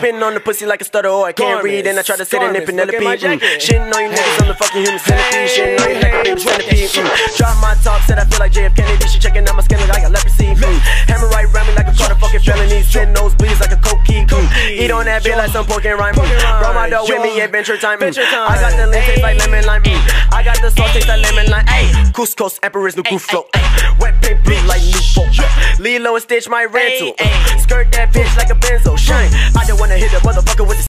Spitting on the pussy like a stutter or I can't read. And I try to sit in it, Penelope. Mm. Shitting on you niggas, I'm the fucking human centipede. Shitting on you like a baby centipede. Mm. Drop my top, said I feel like JF Kennedy. She checking out my skin like I got leprosy. Mm. Hammer right around me like a caught a fucking felony. Send nosebleeds like a coke key. Mm. Eat on that bitch like some pork and rhyme. Mm. Brought my dog with me, adventure time. Mm. I got the lean taste like lemon lime. Mm. I got the sauce taste like lemon lime. Ayy, Kuzco, Emperor's New Groove flow. Wet paint blue like new folk. Lilo and Stitch my rental. Skirt that bitch like a benzo. I just wanna hit the motherfucker